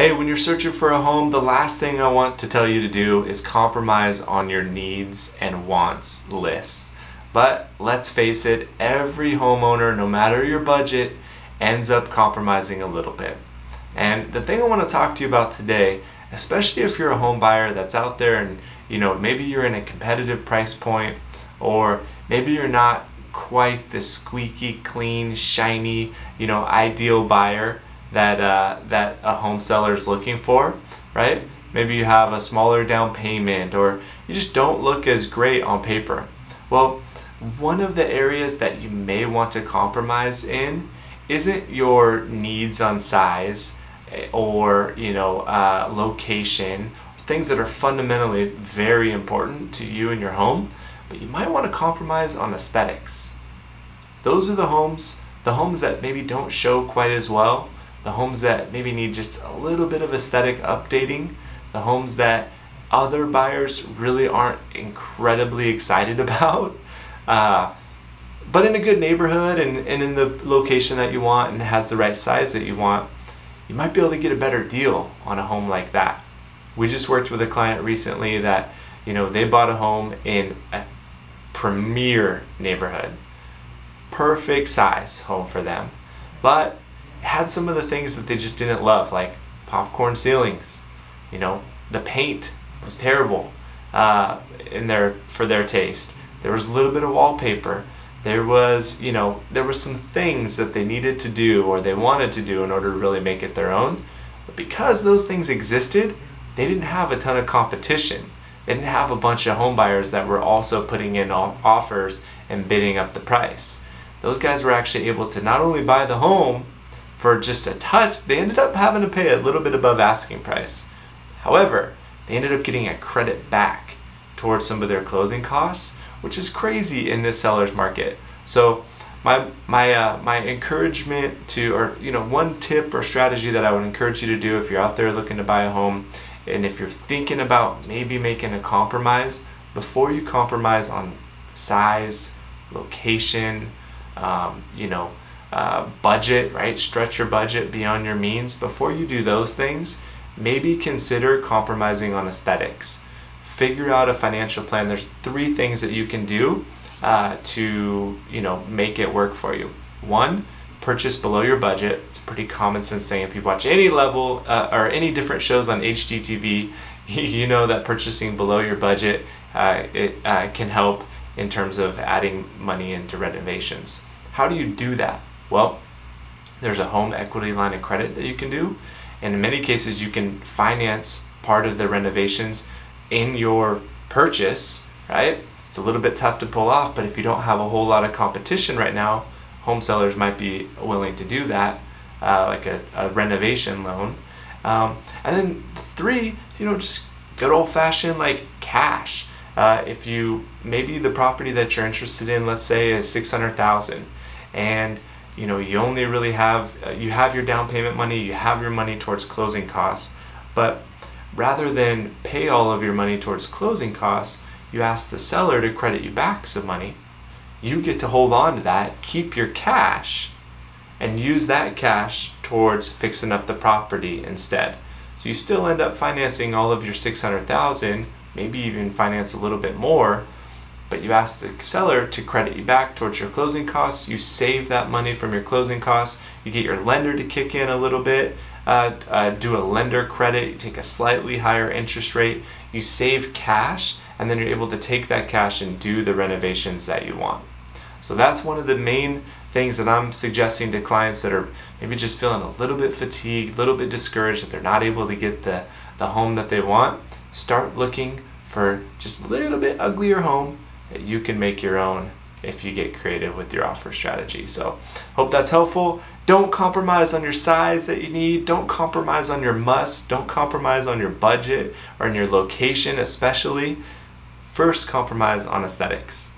Hey, when you're searching for a home, the last thing I want to tell you to do is compromise on your needs and wants list. But let's face it, every homeowner, no matter your budget, ends up compromising a little bit. And the thing I want to talk to you about today, especially if you're a home buyer that's out there and you know maybe you're in a competitive price point or maybe you're not quite the squeaky clean shiny you know ideal buyer that uh, that a home seller is looking for, right? Maybe you have a smaller down payment or you just don't look as great on paper. Well, one of the areas that you may want to compromise in isn't your needs on size eh, or you know uh, location, things that are fundamentally very important to you and your home, but you might want to compromise on aesthetics. Those are the homes, the homes that maybe don't show quite as well the homes that maybe need just a little bit of aesthetic updating, the homes that other buyers really aren't incredibly excited about, uh, but in a good neighborhood and, and in the location that you want and has the right size that you want, you might be able to get a better deal on a home like that. We just worked with a client recently that, you know, they bought a home in a premier neighborhood. Perfect size home for them. But had some of the things that they just didn't love, like popcorn ceilings. You know, the paint was terrible uh, in their for their taste. There was a little bit of wallpaper. There was, you know, there were some things that they needed to do or they wanted to do in order to really make it their own. But because those things existed, they didn't have a ton of competition. They didn't have a bunch of homebuyers that were also putting in offers and bidding up the price. Those guys were actually able to not only buy the home, for just a touch, they ended up having to pay a little bit above asking price. However, they ended up getting a credit back towards some of their closing costs, which is crazy in this seller's market. So my my uh, my encouragement to or you know one tip or strategy that I would encourage you to do if you're out there looking to buy a home and if you're thinking about maybe making a compromise before you compromise on size, location, um, you know uh, budget, right? Stretch your budget beyond your means. Before you do those things, maybe consider compromising on aesthetics. Figure out a financial plan. There's three things that you can do uh, to you know make it work for you. One, purchase below your budget. It's a pretty common sense thing. If you watch any level uh, or any different shows on HGTV, you know that purchasing below your budget uh, it uh, can help in terms of adding money into renovations. How do you do that? Well, there's a home equity line of credit that you can do. And in many cases, you can finance part of the renovations in your purchase, right? It's a little bit tough to pull off, but if you don't have a whole lot of competition right now, home sellers might be willing to do that, uh, like a, a, renovation loan. Um, and then three, you know, just good old fashioned like cash. Uh, if you maybe the property that you're interested in, let's say, is six hundred thousand, and you know you only really have uh, you have your down payment money you have your money towards closing costs. But rather than pay all of your money towards closing costs you ask the seller to credit you back some money. You get to hold on to that keep your cash and use that cash towards fixing up the property instead. So you still end up financing all of your 600000 maybe even finance a little bit more but you ask the seller to credit you back towards your closing costs. You save that money from your closing costs. You get your lender to kick in a little bit, uh, uh, do a lender credit, you take a slightly higher interest rate. You save cash, and then you're able to take that cash and do the renovations that you want. So that's one of the main things that I'm suggesting to clients that are maybe just feeling a little bit fatigued, a little bit discouraged that they're not able to get the, the home that they want. Start looking for just a little bit uglier home you can make your own if you get creative with your offer strategy. So, hope that's helpful. Don't compromise on your size that you need. Don't compromise on your must. Don't compromise on your budget or in your location, especially. First, compromise on aesthetics.